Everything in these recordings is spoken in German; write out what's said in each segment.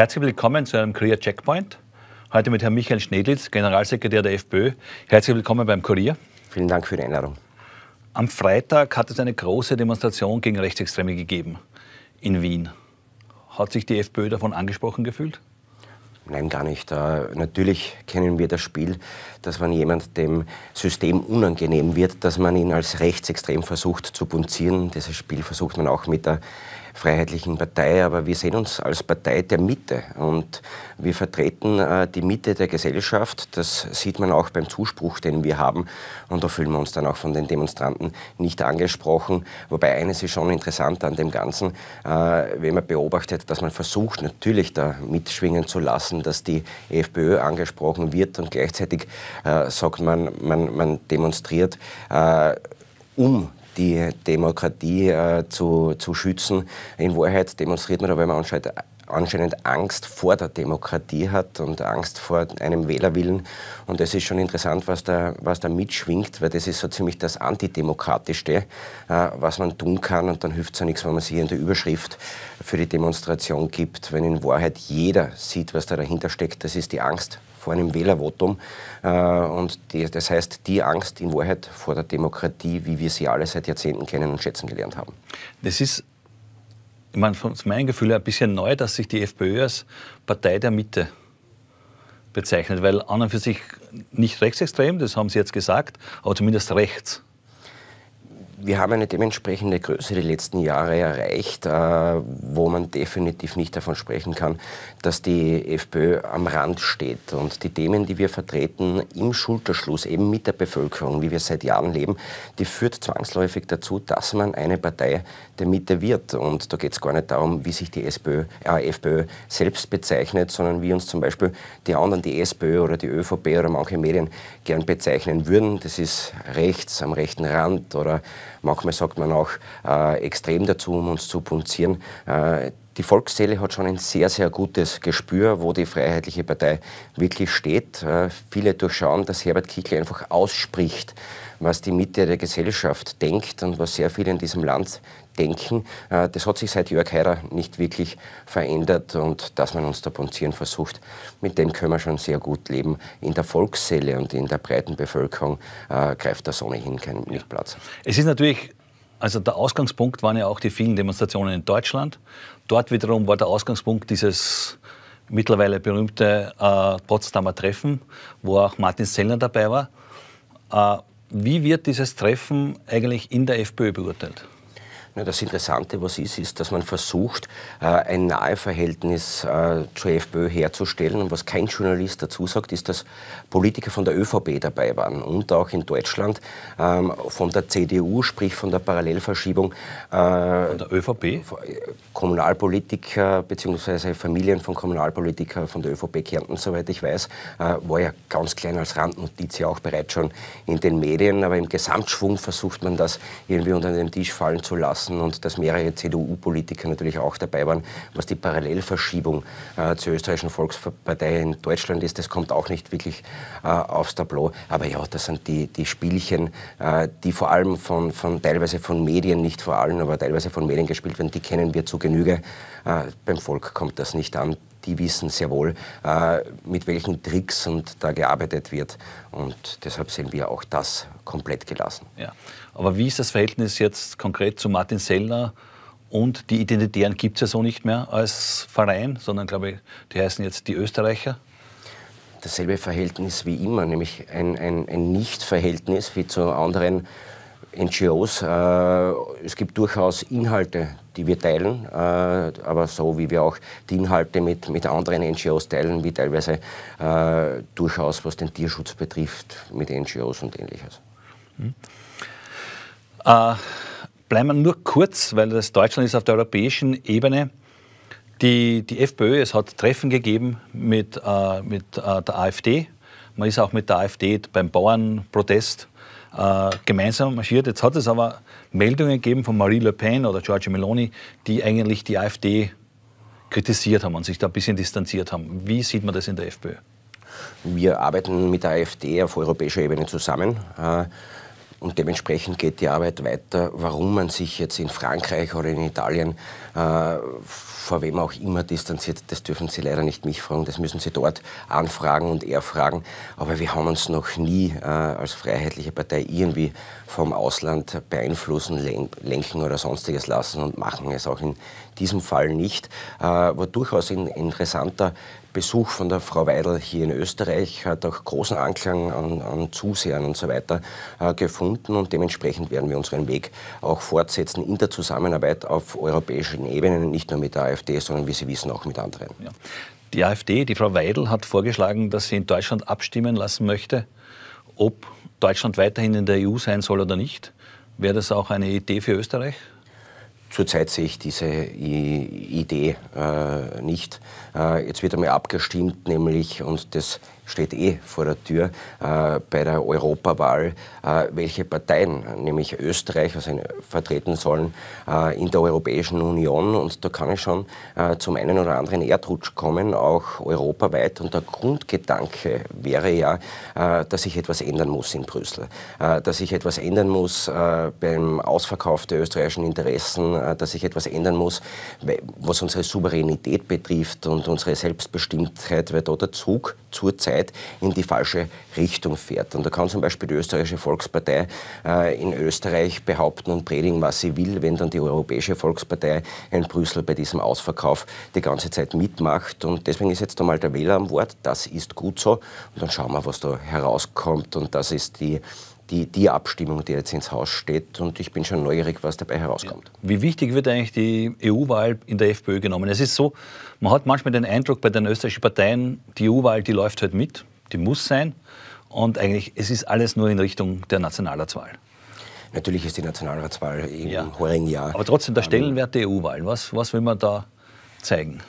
Herzlich willkommen zu einem Career Checkpoint. Heute mit Herrn Michael Schnedlitz, Generalsekretär der FPÖ. Herzlich willkommen beim Kurier. Vielen Dank für die Einladung. Am Freitag hat es eine große Demonstration gegen Rechtsextreme gegeben in Wien. Hat sich die FPÖ davon angesprochen gefühlt? Nein, gar nicht. Uh, natürlich kennen wir das Spiel, dass wenn jemand dem System unangenehm wird, dass man ihn als rechtsextrem versucht zu punzieren. Dieses Spiel versucht man auch mit der Freiheitlichen Partei, aber wir sehen uns als Partei der Mitte und wir vertreten äh, die Mitte der Gesellschaft. Das sieht man auch beim Zuspruch, den wir haben und da fühlen wir uns dann auch von den Demonstranten nicht angesprochen. Wobei eines ist schon interessant an dem Ganzen, äh, wenn man beobachtet, dass man versucht natürlich da mitschwingen zu lassen, dass die FPÖ angesprochen wird und gleichzeitig äh, sagt man, man, man demonstriert äh, um die Demokratie äh, zu, zu schützen. In Wahrheit demonstriert man da, weil man anscheinend, anscheinend Angst vor der Demokratie hat und Angst vor einem Wählerwillen. Und das ist schon interessant, was da, was da mitschwingt, weil das ist so ziemlich das Antidemokratischste, äh, was man tun kann. Und dann hilft es ja nichts, wenn man sich in der Überschrift für die Demonstration gibt, wenn in Wahrheit jeder sieht, was da dahinter steckt. Das ist die Angst vor einem Wählervotum. Äh, und die, das heißt, die Angst in Wahrheit vor der Demokratie, wie wir sie alle seit Jahrzehnten kennen und schätzen gelernt haben. Das ist, ich meine, von meinem Gefühl ein bisschen neu, dass sich die FPÖ als Partei der Mitte bezeichnet, weil an und für sich nicht rechtsextrem, das haben Sie jetzt gesagt, aber zumindest rechts wir haben eine dementsprechende Größe die letzten Jahre erreicht, äh, wo man definitiv nicht davon sprechen kann, dass die FPÖ am Rand steht. Und die Themen, die wir vertreten im Schulterschluss, eben mit der Bevölkerung, wie wir seit Jahren leben, die führt zwangsläufig dazu, dass man eine Partei der Mitte wird. Und da geht es gar nicht darum, wie sich die SPÖ, äh, FPÖ selbst bezeichnet, sondern wie uns zum Beispiel die anderen, die SPÖ oder die ÖVP oder manche Medien gern bezeichnen würden. Das ist rechts, am rechten Rand oder Manchmal sagt man auch äh, extrem dazu, um uns zu punzieren. Äh, die Volksseele hat schon ein sehr, sehr gutes Gespür, wo die Freiheitliche Partei wirklich steht. Äh, viele durchschauen, dass Herbert Kickl einfach ausspricht, was die Mitte der Gesellschaft denkt und was sehr viele in diesem Land denken. Äh, das hat sich seit Jörg Haider nicht wirklich verändert und dass man uns da punzieren versucht, mit dem können wir schon sehr gut leben. In der Volksseele und in der breiten Bevölkerung äh, greift das ohnehin kein nicht Platz. Es ist natürlich also der Ausgangspunkt waren ja auch die vielen Demonstrationen in Deutschland. Dort wiederum war der Ausgangspunkt dieses mittlerweile berühmte äh, Potsdamer Treffen, wo auch Martin Sellner dabei war. Äh, wie wird dieses Treffen eigentlich in der FPÖ beurteilt? Das Interessante, was ist, ist, dass man versucht, äh, ein Naheverhältnis äh, zur FPÖ herzustellen. Und was kein Journalist dazu sagt, ist, dass Politiker von der ÖVP dabei waren und auch in Deutschland ähm, von der CDU, sprich von der Parallelverschiebung. Äh, von der ÖVP? Kommunalpolitiker bzw. Familien von Kommunalpolitikern von der ÖVP Kärnten, soweit ich weiß, war ja ganz klein als Randnotiz ja auch bereits schon in den Medien. Aber im Gesamtschwung versucht man das irgendwie unter den Tisch fallen zu lassen lassen und dass mehrere CDU-Politiker natürlich auch dabei waren. Was die Parallelverschiebung äh, zur österreichischen Volkspartei in Deutschland ist, das kommt auch nicht wirklich äh, aufs Tableau. Aber ja, das sind die, die Spielchen, äh, die vor allem von, von teilweise von Medien, nicht vor allem, aber teilweise von Medien gespielt werden, die kennen wir zu Genüge. Äh, beim Volk kommt das nicht an die wissen sehr wohl, äh, mit welchen Tricks und da gearbeitet wird. Und deshalb sehen wir auch das komplett gelassen. Ja. Aber wie ist das Verhältnis jetzt konkret zu Martin Sellner? Und die Identitären gibt es ja so nicht mehr als Verein, sondern glaube ich, die heißen jetzt die Österreicher. Dasselbe Verhältnis wie immer, nämlich ein, ein, ein Nicht-Verhältnis wie zu anderen NGOs. Äh, es gibt durchaus Inhalte, die wir teilen, äh, aber so wie wir auch die Inhalte mit, mit anderen NGOs teilen, wie teilweise äh, durchaus, was den Tierschutz betrifft, mit NGOs und ähnliches. Hm. Äh, bleiben wir nur kurz, weil das Deutschland ist auf der europäischen Ebene. Die, die FPÖ, es hat Treffen gegeben mit, äh, mit äh, der AfD. Man ist auch mit der AfD beim Bauernprotest äh, gemeinsam marschiert. Jetzt hat es aber Meldungen gegeben von Marie Le Pen oder Giorgio Meloni, die eigentlich die AfD kritisiert haben und sich da ein bisschen distanziert haben. Wie sieht man das in der FPÖ? Wir arbeiten mit der AfD auf europäischer Ebene zusammen. Äh, und dementsprechend geht die Arbeit weiter, warum man sich jetzt in Frankreich oder in Italien äh, vor wem auch immer distanziert, das dürfen Sie leider nicht mich fragen, das müssen Sie dort anfragen und erfragen. Aber wir haben uns noch nie äh, als freiheitliche Partei irgendwie vom Ausland beeinflussen, lenken oder sonstiges lassen und machen es auch in diesem Fall nicht. Äh, war durchaus ein interessanter Besuch von der Frau Weidel hier in Österreich, hat auch großen Anklang an, an Zusehern und so weiter äh, gefunden und dementsprechend werden wir unseren Weg auch fortsetzen in der Zusammenarbeit auf europäischen Ebenen, nicht nur mit der AfD, sondern wie Sie wissen auch mit anderen. Ja. Die AfD, die Frau Weidel, hat vorgeschlagen, dass sie in Deutschland abstimmen lassen möchte, ob Deutschland weiterhin in der EU sein soll oder nicht. Wäre das auch eine Idee für Österreich? Zurzeit sehe ich diese Idee äh, nicht. Äh, jetzt wird einmal abgestimmt, nämlich, und das steht eh vor der Tür äh, bei der Europawahl, äh, welche Parteien, nämlich Österreich, also vertreten sollen äh, in der Europäischen Union. Und da kann es schon äh, zum einen oder anderen Erdrutsch kommen, auch europaweit. Und der Grundgedanke wäre ja, äh, dass sich etwas ändern muss in Brüssel, äh, dass sich etwas ändern muss beim Ausverkauf der österreichischen Interessen, dass sich etwas ändern muss, was unsere Souveränität betrifft und unsere Selbstbestimmtheit, weil da der Zug zurzeit in die falsche Richtung fährt. Und da kann zum Beispiel die österreichische Volkspartei äh, in Österreich behaupten und predigen, was sie will, wenn dann die Europäische Volkspartei in Brüssel bei diesem Ausverkauf die ganze Zeit mitmacht. Und deswegen ist jetzt einmal der Wähler am Wort. Das ist gut so. Und dann schauen wir, was da herauskommt. Und das ist die die, die Abstimmung, die jetzt ins Haus steht. Und ich bin schon neugierig, was dabei herauskommt. Wie wichtig wird eigentlich die EU-Wahl in der FPÖ genommen? Es ist so, man hat manchmal den Eindruck bei den österreichischen Parteien, die EU-Wahl, die läuft halt mit, die muss sein. Und eigentlich, es ist alles nur in Richtung der Nationalratswahl. Natürlich ist die Nationalratswahl im ja. heurigen Jahr. Aber trotzdem der Stellenwert der EU-Wahl, was, was will man da zeigen?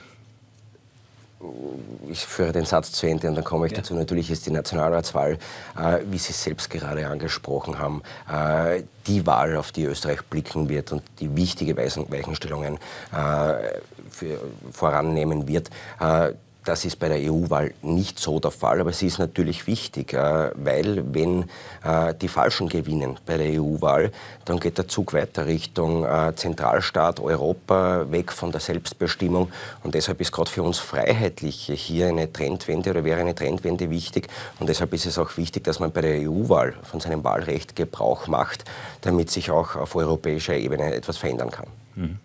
Ich führe den Satz zu Ende und dann komme ich ja. dazu. Natürlich ist die Nationalratswahl, äh, wie Sie selbst gerade angesprochen haben, äh, die Wahl, auf die Österreich blicken wird und die wichtige Weichenstellungen äh, für, vorannehmen wird. Das ist bei der EU-Wahl nicht so der Fall, aber sie ist natürlich wichtig, äh, weil wenn äh, die Falschen gewinnen bei der EU-Wahl, dann geht der Zug weiter Richtung äh, Zentralstaat, Europa, weg von der Selbstbestimmung. Und deshalb ist gerade für uns Freiheitliche hier eine Trendwende oder wäre eine Trendwende wichtig. Und deshalb ist es auch wichtig, dass man bei der EU-Wahl von seinem Wahlrecht Gebrauch macht, damit sich auch auf europäischer Ebene etwas verändern kann. Mhm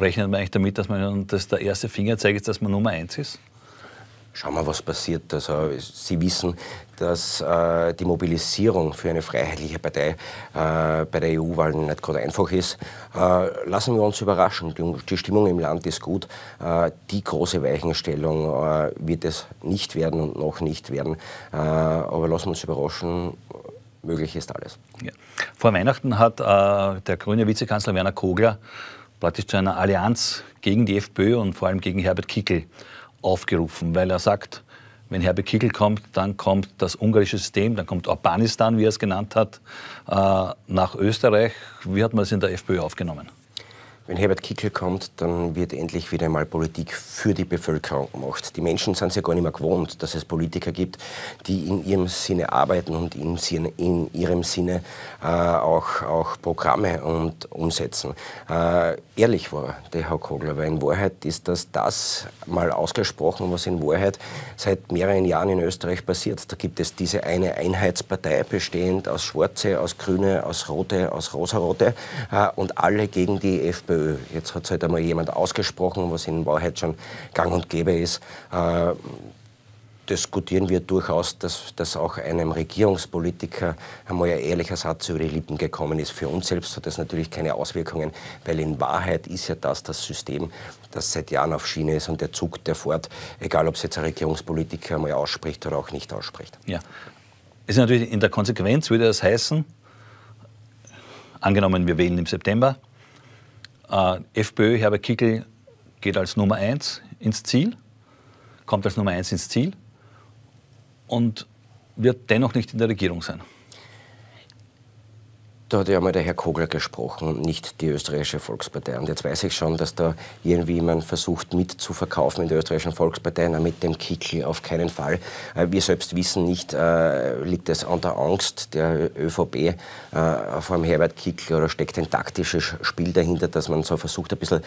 rechnet man eigentlich damit, dass man dass der erste Fingerzeig ist, dass man Nummer eins ist? Schauen wir, was passiert. Also, Sie wissen, dass äh, die Mobilisierung für eine freiheitliche Partei äh, bei der EU-Wahl nicht gerade einfach ist. Äh, lassen wir uns überraschen. Die, Stimmung im Land ist gut. Äh, die große Weichenstellung äh, wird es nicht werden und noch nicht werden. Äh, aber lassen wir uns überraschen. Möglich ist alles. Ja. Vor Weihnachten hat der grüne Vizekanzler Werner Kogler praktisch zu einer Allianz gegen die FPÖ und vor allem gegen Herbert Kickl aufgerufen, weil er sagt, wenn Herbert Kickl kommt, dann kommt das ungarische System, dann kommt Urbanistan, wie er es genannt hat, äh, nach Österreich. Wie hat man es in der FPÖ aufgenommen? Wenn Herbert Kickl kommt, dann wird endlich wieder einmal Politik für die Bevölkerung gemacht. Die Menschen sind es ja gar nicht mehr gewohnt, dass es Politiker gibt, die in ihrem Sinne arbeiten und in, in ihrem Sinne äh, auch, auch Programme und umsetzen. Äh, ehrlich war der Herr Kogler, weil in Wahrheit ist das das mal ausgesprochen, was in Wahrheit seit mehreren Jahren in Österreich passiert. Da gibt es diese eine Einheitspartei, bestehend aus Schwarze, aus Grüne, aus Rote, aus Rosarote äh, und alle gegen die FPÖ FPÖ. Jetzt hat es halt einmal jemand ausgesprochen, was in Wahrheit schon gang und gäbe ist. Äh, diskutieren wir durchaus, dass, dass auch einem Regierungspolitiker einmal ein ehrlicher Satz über die Lippen gekommen ist. Für uns selbst hat das natürlich keine Auswirkungen, weil in Wahrheit ist ja das das System, das seit Jahren auf Schiene ist und der Zug, der fort, egal ob es jetzt ein Regierungspolitiker einmal ausspricht oder auch nicht ausspricht. Ja. Ist natürlich in der Konsequenz würde das heißen, angenommen wir wählen im September, äh, FPÖ, Herbert Kickl geht als Nummer eins ins Ziel, kommt als Nummer eins ins Ziel und wird dennoch nicht in der Regierung sein. Da hat ja einmal der Herr Kogler gesprochen nicht die österreichische Volkspartei. Und jetzt weiß ich schon, dass da irgendwie man versucht mitzuverkaufen in der österreichischen Volkspartei, na, mit dem Kickel auf keinen Fall. Äh, wir selbst wissen nicht, äh, liegt es an der Angst der ÖVP äh, vor dem Herbert Kickel oder steckt ein taktisches Spiel dahinter, dass man so versucht, ein bisschen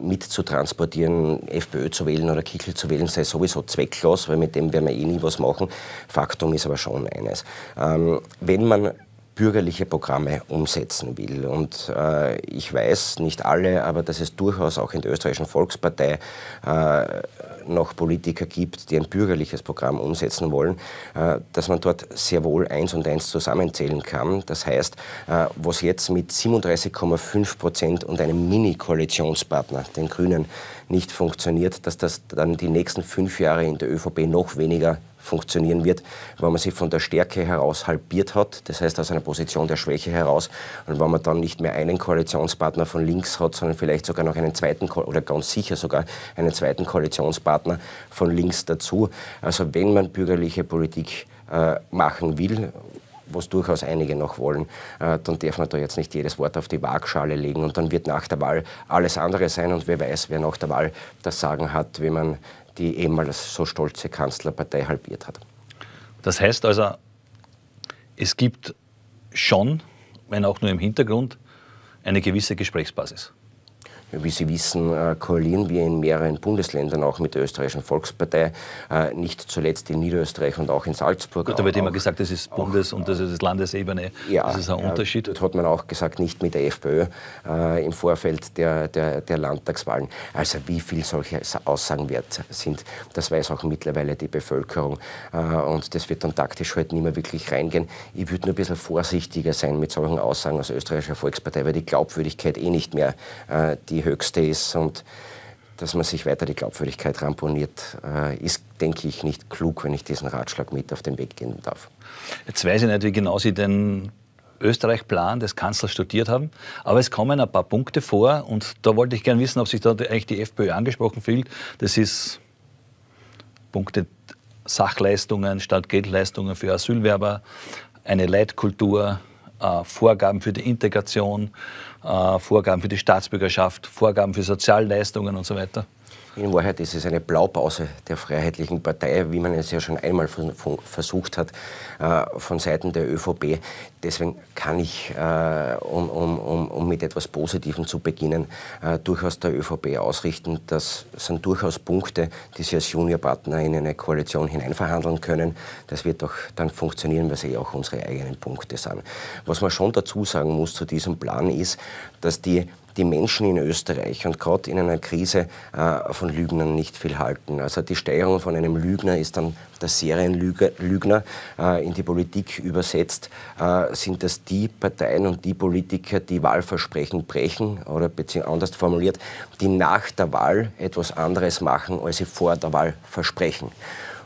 mitzutransportieren, FPÖ zu wählen oder Kickel zu wählen, sei sowieso zwecklos, weil mit dem werden wir eh nie was machen. Faktum ist aber schon eines. Ähm, wenn man bürgerliche Programme umsetzen will. Und äh, ich weiß, nicht alle, aber dass es durchaus auch in der österreichischen Volkspartei äh, noch Politiker gibt, die ein bürgerliches Programm umsetzen wollen, äh, dass man dort sehr wohl eins und eins zusammenzählen kann. Das heißt, äh, was jetzt mit 37,5 Prozent und einem Mini-Koalitionspartner, den Grünen, nicht funktioniert, dass das dann die nächsten fünf Jahre in der ÖVP noch weniger funktionieren wird, wenn man sich von der Stärke heraus halbiert hat, das heißt aus einer Position der Schwäche heraus, und wenn man dann nicht mehr einen Koalitionspartner von links hat, sondern vielleicht sogar noch einen zweiten oder ganz sicher sogar einen zweiten Koalitionspartner von links dazu. Also wenn man bürgerliche Politik äh, machen will, was durchaus einige noch wollen, äh, dann darf man da jetzt nicht jedes Wort auf die Waagschale legen und dann wird nach der Wahl alles andere sein und wer weiß, wer nach der Wahl das Sagen hat, wie man die ehemals so stolze Kanzlerpartei halbiert hat. Das heißt also, es gibt schon, wenn auch nur im Hintergrund, eine gewisse Gesprächsbasis. Wie Sie wissen, äh, koalieren wir in mehreren Bundesländern auch mit der österreichischen Volkspartei, äh, nicht zuletzt in Niederösterreich und auch in Salzburg. Gut, da wird immer gesagt, das ist Bundes- und das ist Landesebene. Ja, das ist ein Unterschied. Dort hat man auch gesagt, nicht mit der FPÖ äh, im Vorfeld der, der, der, Landtagswahlen. Also wie viel solche Aussagen wert sind, das weiß auch mittlerweile die Bevölkerung. Äh, und das wird dann taktisch halt nicht mehr wirklich reingehen. Ich würde nur ein bisschen vorsichtiger sein mit solchen Aussagen aus der österreichischen Volkspartei, weil die Glaubwürdigkeit eh nicht mehr äh, die höchste ist und dass man sich weiter die Glaubwürdigkeit ramponiert, äh, ist, denke ich, nicht klug, wenn ich diesen Ratschlag mit auf den Weg gehen darf. Jetzt weiß ich nicht, wie genau Sie den Österreich-Plan des Kanzlers studiert haben, aber es kommen ein paar Punkte vor und da wollte ich gerne wissen, ob sich da eigentlich die FPÖ angesprochen fühlt. Das ist Punkte Sachleistungen statt Geldleistungen für Asylwerber, eine Leitkultur, äh, Vorgaben für die Integration, Vorgaben für die Staatsbürgerschaft, Vorgaben für Sozialleistungen und so weiter? In Wahrheit ist es eine Blaupause der Freiheitlichen Partei, wie man es ja schon einmal versucht hat äh, von Seiten der ÖVP. Deswegen kann ich, äh, um, um, um, mit etwas Positivem zu beginnen, äh, durchaus der ÖVP ausrichten. Das sind durchaus Punkte, die sie als Juniorpartner in eine Koalition hineinverhandeln können. Das wird doch dann funktionieren, weil sie eh auch unsere eigenen Punkte sind. Was man schon dazu sagen muss zu diesem Plan ist, dass die die Menschen in Österreich und gerade in einer Krise äh, von Lügnern nicht viel halten. Also die Steuerung von einem Lügner ist dann der Serienlügner äh, in die Politik übersetzt. Äh, sind das die Parteien und die Politiker, die Wahlversprechen brechen oder beziehungsweise anders formuliert, die nach der Wahl etwas anderes machen, als sie vor der Wahl versprechen.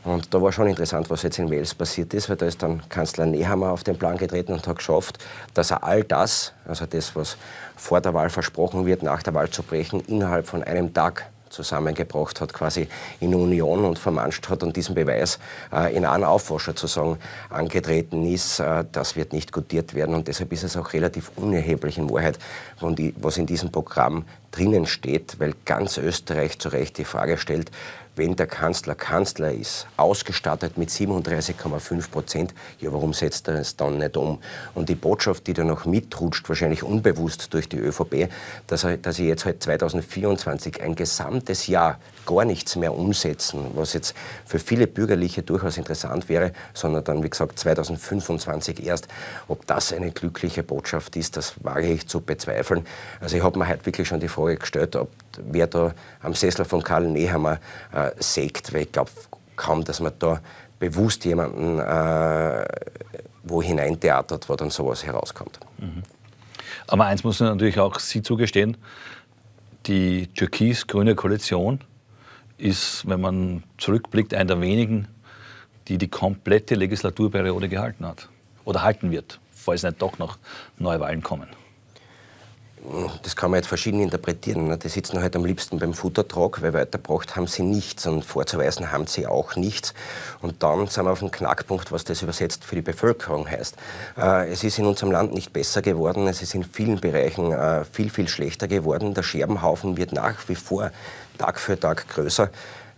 Und da war schon interessant, was jetzt in Wales passiert ist, weil da ist dann Kanzler Nehammer auf den Plan getreten und hat geschafft, dass er all das, also das, was vor der Wahl versprochen wird, nach der Wahl zu brechen, innerhalb von einem Tag zusammengebracht hat, quasi in Union und vermanscht hat und diesen Beweis äh, in einem Aufwasch sozusagen angetreten ist, äh, das wird nicht gutiert werden. Und deshalb ist es auch relativ unerheblich in Wahrheit, was in diesem Programm drinnen steht, weil ganz Österreich zu Recht die Frage stellt, wenn der Kanzler Kanzler ist, ausgestattet mit 37,5 Prozent, ja, warum setzt er es dann nicht um? Und die Botschaft, die da noch mitrutscht, wahrscheinlich unbewusst durch die ÖVP, dass, er, dass sie jetzt halt 2024 ein gesamtes Jahr gar nichts mehr umsetzen, was jetzt für viele Bürgerliche durchaus interessant wäre, sondern dann, wie gesagt, 2025 erst. Ob das eine glückliche Botschaft ist, das wage ich zu bezweifeln. Also ich habe mir halt wirklich schon die Frage gestellt, ob wer da am Sessel von Karl Nehammer äh, sägt, weil ich glaube kaum, dass man da bewusst jemanden äh, wo hineintheatert, wo dann sowas herauskommt. Mhm. Aber eins muss man natürlich auch Sie zugestehen, die türkis-grüne Koalition ist, wenn man zurückblickt, einer der wenigen, die die komplette Legislaturperiode gehalten hat oder halten wird, falls nicht doch noch Neuwahlen kommen. Das kann man jetzt verschieden interpretieren. Ne? Die sitzen halt am liebsten beim Futtertrag, weil weitergebracht haben sie nichts und vorzuweisen haben sie auch nichts. Und dann sind wir auf dem Knackpunkt, was das übersetzt für die Bevölkerung heißt. Äh, es ist in unserem Land nicht besser geworden, es ist in vielen Bereichen äh, viel, viel schlechter geworden. Der Scherbenhaufen wird nach wie vor Tag für Tag größer.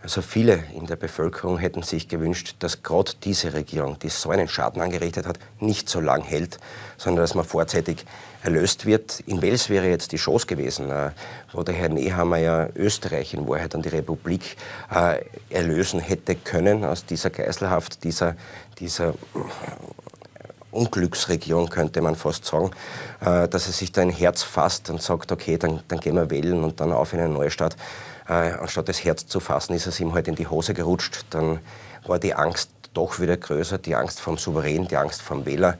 Also viele in der Bevölkerung hätten sich gewünscht, dass gerade diese Regierung, die so einen Schaden angerichtet hat, nicht so lang hält, sondern dass man vorzeitig erlöst wird. In Wels wäre jetzt die Chance gewesen, äh, wo der Herr Nehammer ja Österreich in Wahrheit an die Republik äh, erlösen hätte können aus dieser Geiselhaft, dieser, dieser Unglücksregion, könnte man fast sagen, äh, dass er sich da ein Herz fasst und sagt, okay, dann, dann gehen wir wählen und dann auf in eine neue Stadt. Äh, anstatt das Herz zu fassen, ist es ihm halt in die Hose gerutscht. Dann war die Angst doch wieder größer, die Angst vom Souverän, die Angst vom Wähler,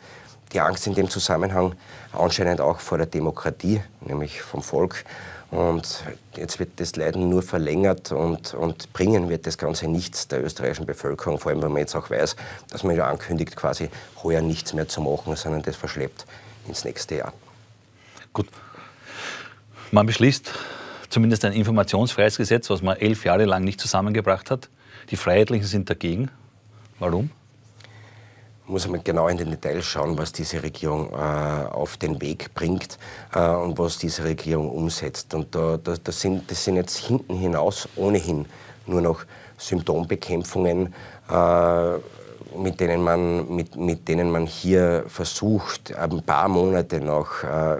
die Angst in dem Zusammenhang anscheinend auch vor der Demokratie, nämlich vom Volk. Und jetzt wird das Leiden nur verlängert und, und bringen wird das Ganze nichts der österreichischen Bevölkerung, vor allem wenn man jetzt auch weiß, dass man ja ankündigt, quasi heuer nichts mehr zu machen, sondern das verschleppt ins nächste Jahr. Gut. Man beschließt zumindest ein informationsfreies Gesetz, was man elf Jahre lang nicht zusammengebracht hat. Die Freiheitlichen sind dagegen. Warum? muss man genau in den Details schauen, was diese Regierung äh, auf den Weg bringt äh, und was diese Regierung umsetzt. Und da, da, das, sind, das sind jetzt hinten hinaus ohnehin nur noch Symptombekämpfungen, äh, mit, denen man, mit, mit denen man hier versucht, ein paar Monate noch äh,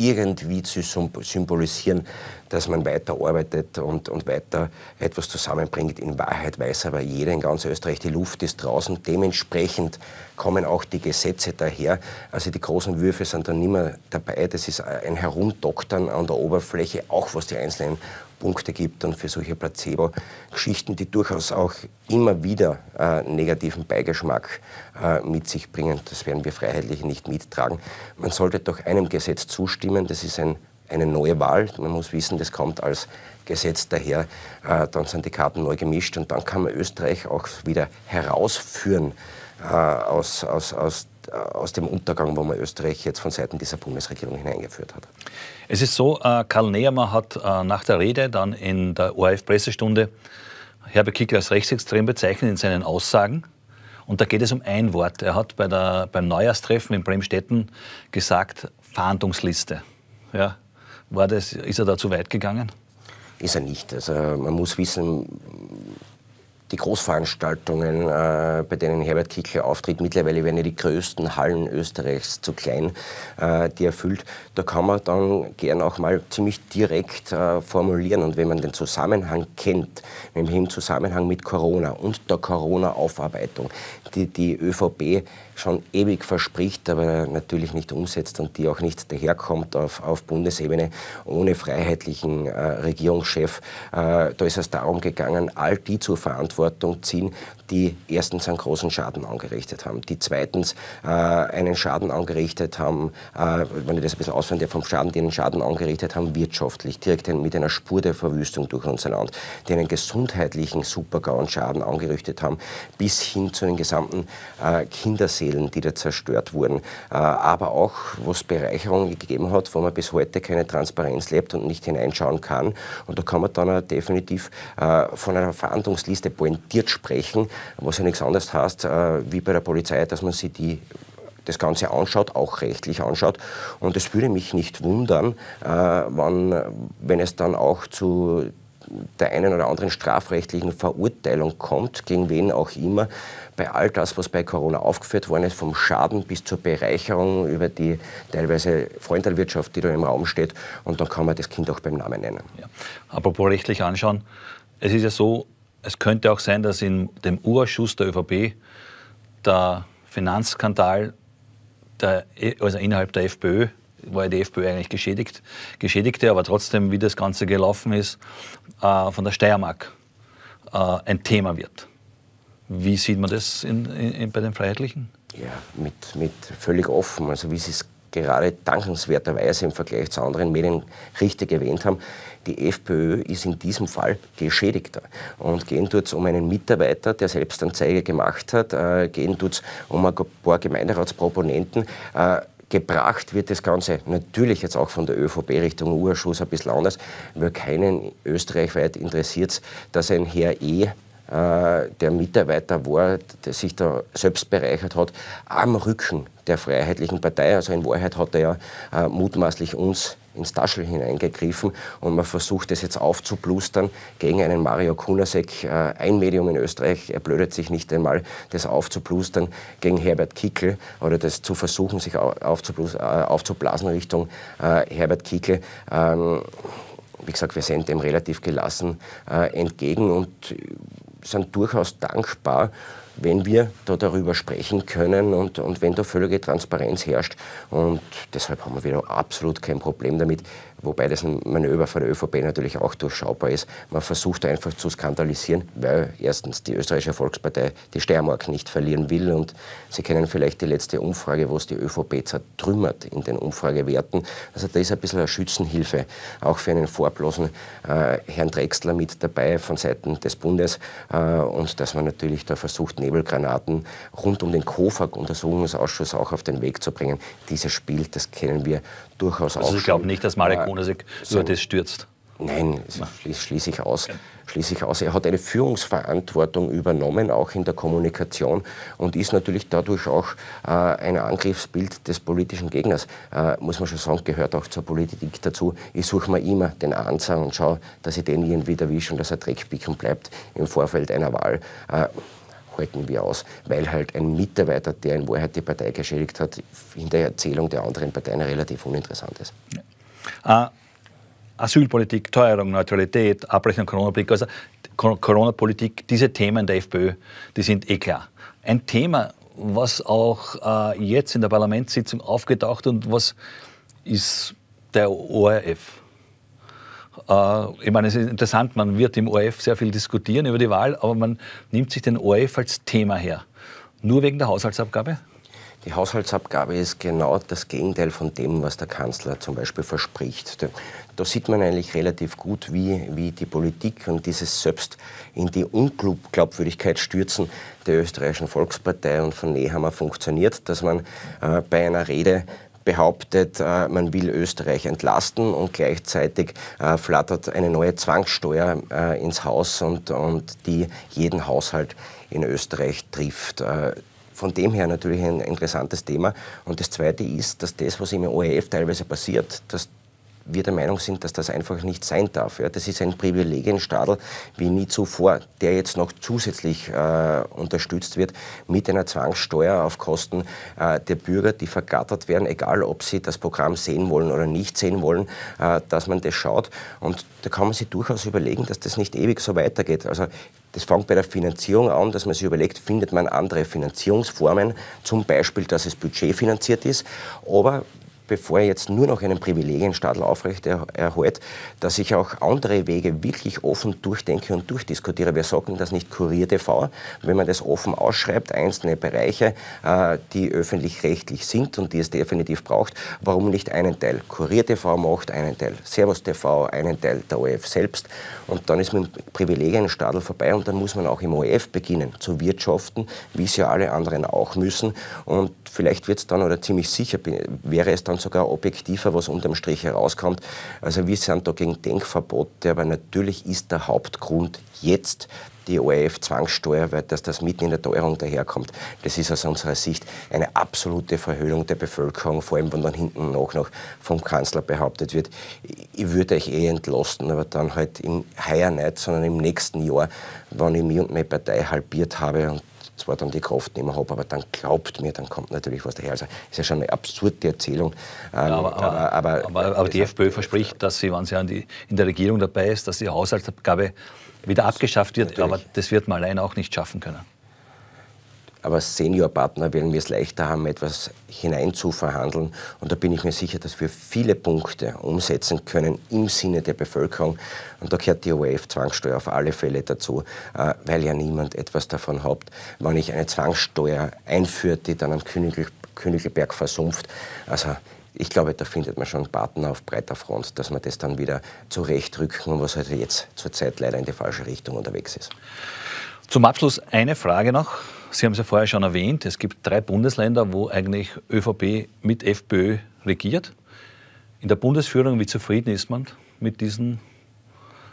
irgendwie zu symbolisieren, dass man weiter arbeitet und, und weiter etwas zusammenbringt. In Wahrheit weiß aber jeder in ganz Österreich, die Luft ist draußen. Dementsprechend kommen auch die Gesetze daher. Also die großen Würfe sind dann nicht mehr dabei. Das ist ein Herumdoktern an der Oberfläche, auch was die einzelnen Punkte gibt und für solche Placebo-Geschichten, die durchaus auch immer wieder äh, negativen Beigeschmack äh, mit sich bringen. Das werden wir Freiheitliche nicht mittragen. Man sollte doch einem Gesetz zustimmen, das ist ein, eine neue Wahl. Man muss wissen, das kommt als Gesetz daher. Äh, dann sind die Karten neu gemischt und dann kann man Österreich auch wieder herausführen äh, aus, aus, aus aus dem Untergang, wo man Österreich jetzt von Seiten dieser Bundesregierung hineingeführt hat. Es ist so, äh, Karl Nehammer hat äh, nach der Rede dann in der ORF-Pressestunde Herbert Kickl als rechtsextrem bezeichnet in seinen Aussagen. Und da geht es um ein Wort. Er hat bei der, beim Neujahrstreffen in Bremstetten gesagt, Fahndungsliste. Ja, war das, ist er da zu weit gegangen? Ist er nicht. Also man muss wissen, die Großveranstaltungen, äh, bei denen Herbert Kickl auftritt, mittlerweile werden ja die größten Hallen Österreichs zu klein, äh, die erfüllt. Da kann man dann gern auch mal ziemlich direkt äh, formulieren. Und wenn man den Zusammenhang kennt, im Zusammenhang mit Corona und der Corona-Aufarbeitung, die die ÖVP schon ewig verspricht, aber natürlich nicht umsetzt und die auch nicht daherkommt auf, auf Bundesebene ohne freiheitlichen äh, Regierungschef. Äh, da ist es darum gegangen, all die zur Verantwortung ziehen, die erstens einen großen Schaden angerichtet haben, die zweitens äh, einen Schaden angerichtet haben, äh, wenn ich das ein bisschen auswende, vom Schaden, die einen Schaden angerichtet haben, wirtschaftlich, direkt mit einer Spur der Verwüstung durch unser Land, die einen gesundheitlichen Supergau und Schaden angerichtet haben, bis hin zu den gesamten äh, Kinderseelen, die da zerstört wurden, äh, aber auch, wo es Bereicherungen gegeben hat, wo man bis heute keine Transparenz lebt und nicht hineinschauen kann. Und da kann man dann definitiv äh, von einer Verhandlungsliste pointiert sprechen, was ja nichts anderes heißt, äh, wie bei der Polizei, dass man sich die das Ganze anschaut, auch rechtlich anschaut. Und es würde mich nicht wundern, äh, wann, wenn es dann auch zu der einen oder anderen strafrechtlichen Verurteilung kommt, gegen wen auch immer, bei all das, was bei Corona aufgeführt worden ist, vom Schaden bis zur Bereicherung über die teilweise Freundalwirtschaft, die da im Raum steht. Und dann kann man das Kind auch beim Namen nennen. Ja. Apropos rechtlich anschauen, es ist ja so, es könnte auch sein, dass in dem Urausschuss der ÖVP der Finanzskandal, der, also innerhalb der FPÖ, war die FPÖ eigentlich geschädigt, Geschädigte, aber trotzdem, wie das Ganze gelaufen ist, äh, von der Steiermark äh, ein Thema wird. Wie sieht man das in, in, bei den Freiheitlichen? Ja, mit, mit völlig offen. Also wie Sie es gerade dankenswerterweise im Vergleich zu anderen Medien richtig erwähnt haben, die FPÖ ist in diesem Fall Geschädigter. Und gehen tut es um einen Mitarbeiter, der Selbstanzeige gemacht hat, äh, gehen es um ein paar Gemeinderatsproponenten. Äh, Gebracht wird das Ganze natürlich jetzt auch von der ÖVP Richtung U-Ausschuss ein bisschen anders, weil keinen österreichweit interessiert, dass ein Herr E äh, der Mitarbeiter war, der sich da selbst bereichert hat, am Rücken der Freiheitlichen Partei. Also in Wahrheit hat er ja äh, mutmaßlich uns ins Taschel hineingegriffen und man versucht das jetzt aufzuplustern gegen einen Mario Kunasek, äh, ein Medium in Österreich, er blödet sich nicht einmal, das aufzuplustern gegen Herbert Kickl oder das zu versuchen, sich aufzublasen Richtung Herbert Kickl. Ähm, wie gesagt, wir sind dem relativ gelassen entgegen und sind durchaus dankbar, wenn wir da darüber sprechen können und, und wenn da völlige Transparenz herrscht. Und deshalb haben wir wieder absolut kein Problem damit, wobei das ein Manöver von der ÖVP natürlich auch durchschaubar ist. Man versucht einfach zu skandalisieren, weil erstens die österreichische Volkspartei die Steiermark nicht verlieren will und Sie kennen vielleicht die letzte Umfrage, wo es die ÖVP zertrümmert in den Umfragewerten. Also da ist ein bisschen eine Schützenhilfe, auch für einen vorblosen äh, Herrn Drexler mit dabei von Seiten des Bundes äh, und dass man natürlich da versucht, Nebelgranaten rund um den KOFAG-Untersuchungsausschuss auch auf den Weg zu bringen. Dieses Spiel, das kennen wir durchaus also auch. Ich glaube nicht, dass Marek Bonasek so das stürzt. Nein, schließe schließ ich aus. Schließe ich aus. Er hat eine Führungsverantwortung übernommen, auch in der Kommunikation, und ist natürlich dadurch auch äh, ein Angriffsbild des politischen Gegners. Äh, muss man schon sagen, gehört auch zur Politik dazu. Ich suche mir immer den Ansatz und schaue, dass ich den irgendwie erwische und dass er Dreckpicken bleibt im Vorfeld einer Wahl. Äh, halten wir aus, weil halt ein Mitarbeiter, der in Wahrheit die Partei geschädigt hat, in der Erzählung der anderen Parteien relativ uninteressant ist. Ja. Asylpolitik, Teuerung, Neutralität, Abrechnung Corona-Politik, also Corona-Politik, diese Themen der FPÖ, die sind eh klar. Ein Thema, was auch uh, jetzt in der Parlamentssitzung aufgetaucht und was ist der ORF. Äh, ich meine, es ist interessant, man wird im ORF sehr viel diskutieren über die Wahl, aber man nimmt sich den ORF als Thema her. Nur wegen der Haushaltsabgabe? Die Haushaltsabgabe ist genau das Gegenteil von dem, was der Kanzler zum Beispiel verspricht. Da sieht man eigentlich relativ gut, wie, wie die Politik und dieses selbst in die Unglaubwürdigkeit stürzen der österreichischen Volkspartei und von Nehammer funktioniert, dass man äh, bei einer Rede behauptet, äh, man will Österreich entlasten und gleichzeitig äh, flattert eine neue Zwangssteuer äh, ins Haus und, und die jeden Haushalt in Österreich trifft. Von dem her natürlich ein interessantes Thema. Und das Zweite ist, dass das, was im ORF teilweise passiert, dass wir der Meinung sind, dass das einfach nicht sein darf. Ja. Das ist ein Privilegienstadel wie nie zuvor, der jetzt noch zusätzlich äh, unterstützt wird mit einer Zwangssteuer auf Kosten äh, der Bürger, die vergattert werden, egal ob sie das Programm sehen wollen oder nicht sehen wollen, äh, dass man das schaut. Und da kann man sich durchaus überlegen, dass das nicht ewig so weitergeht. Also das fängt bei der Finanzierung an, dass man sich überlegt, findet man andere Finanzierungsformen, zum Beispiel, dass es budgetfinanziert ist. Aber bevor er jetzt nur noch einen Privilegienstadel aufrechterhält, dass ich auch andere Wege wirklich offen durchdenke und durchdiskutiere. Wir sagen das nicht Kurier TV, wenn man das offen ausschreibt, einzelne Bereiche, äh, die öffentlich-rechtlich sind und die es definitiv braucht, warum nicht einen Teil Kurier TV macht, einen Teil Servus TV, einen Teil der ORF selbst? Und dann ist mit dem Privilegienstadel vorbei und dann muss man auch im ORF beginnen zu wirtschaften, wie es ja alle anderen auch müssen. Und vielleicht wird es dann oder ziemlich sicher wäre es dann sogar objektiver, was unterm Strich herauskommt. Also wir sind da gegen Denkverbote, aber natürlich ist der Hauptgrund jetzt die ORF-Zwangssteuer, weil dass das mitten in der Teuerung daherkommt. Das ist aus unserer Sicht eine absolute Verhöhnung der Bevölkerung, vor allem wenn dann hinten noch, noch vom Kanzler behauptet wird, ich würde euch eh entlasten, aber dann halt im heuer nicht, sondern im nächsten Jahr, wenn ich mich und meine Partei halbiert habe und zwar dann die Kraft nicht mehr habe, aber dann glaubt mir, dann kommt natürlich was daher. Also ist ja schon eine absurde Erzählung. Ja, ähm, aber, aber, aber, aber, aber die FPÖ verspricht, dass sie, wenn sie die, in der Regierung dabei ist, dass die Haushaltsabgabe wieder abgeschafft wird, natürlich. aber das wird man allein auch nicht schaffen können. Aber Seniorpartner werden wir es leichter haben, etwas hineinzuverhandeln. Und da bin ich mir sicher, dass wir viele Punkte umsetzen können im Sinne der Bevölkerung. Und da gehört die ORF-Zwangssteuer auf alle Fälle dazu, äh, weil ja niemand etwas davon hat, wenn ich eine Zwangssteuer einführe, die dann am Königelberg versumpft. Also ich glaube, da findet man schon Partner auf breiter Front, dass man das dann wieder zurechtrücken, was halt jetzt zurzeit leider in die falsche Richtung unterwegs ist. Zum Abschluss eine Frage noch. Sie haben es ja vorher schon erwähnt, es gibt drei Bundesländer, wo eigentlich ÖVP mit FPÖ regiert. In der Bundesführung, wie zufrieden ist man mit diesen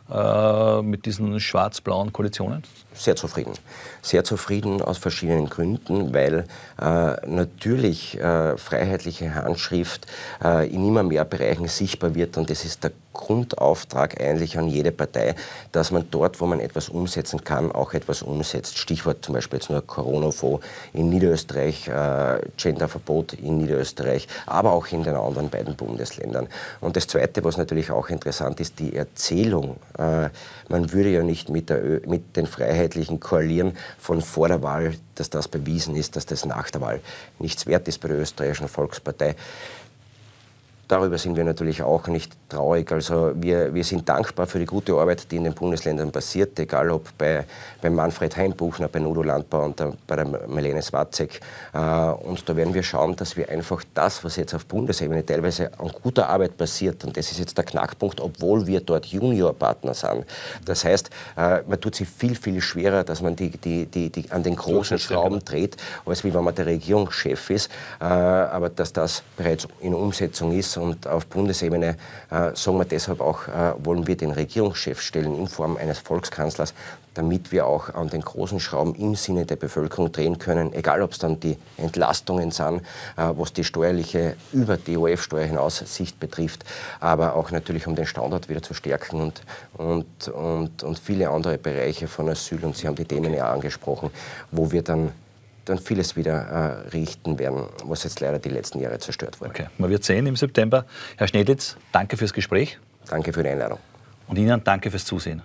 äh, mit diesen schwarz-blauen Koalitionen? Sehr zufrieden. Sehr zufrieden aus verschiedenen Gründen, weil äh, natürlich äh, freiheitliche Handschrift äh, in immer mehr Bereichen sichtbar wird und das ist der Grundauftrag eigentlich an jede Partei, dass man dort, wo man etwas umsetzen kann, auch etwas umsetzt. Stichwort zum Beispiel jetzt nur Corona-Fonds in Niederösterreich, äh, Genderverbot in Niederösterreich, aber auch in den anderen beiden Bundesländern. Und das Zweite, was natürlich auch interessant ist, die Erzählung. Äh, man würde ja nicht mit, der, mit den Freiheitlichen koalieren von vor der Wahl, dass das bewiesen ist, dass das nach der Wahl nichts wert ist bei der österreichischen Volkspartei. Darüber sind wir natürlich auch nicht traurig. Also wir, wir sind dankbar für die gute Arbeit, die in den Bundesländern passiert, egal ob bei, bei Manfred Heimbuchner, bei Nudo Landbau und der, bei der Marlene Swatzek. Äh, und da werden wir schauen, dass wir einfach das, was jetzt auf Bundesebene teilweise an guter Arbeit passiert, und das ist jetzt der Knackpunkt, obwohl wir dort Juniorpartner sind. Das heißt, äh, man tut sich viel, viel schwerer, dass man die, die, die, die an den großen Schrauben dreht, als wie wenn man der Regierungschef ist. Äh, aber dass das bereits in Umsetzung ist, und auf Bundesebene äh, sagen wir deshalb auch, äh, wollen wir den Regierungschef stellen in Form eines Volkskanzlers, damit wir auch an den großen Schrauben im Sinne der Bevölkerung drehen können, egal ob es dann die Entlastungen sind, äh, was die steuerliche über die OF-Steuer hinaus Sicht betrifft, aber auch natürlich um den Standort wieder zu stärken und, und, und, und viele andere Bereiche von Asyl. Und Sie haben die Themen ja angesprochen, wo wir dann dann vieles wieder äh, richten werden, was jetzt leider die letzten Jahre zerstört wurde. Okay, man wird sehen im September. Herr Schnedlitz, danke fürs Gespräch. Danke für die Einladung. Und Ihnen danke fürs Zusehen.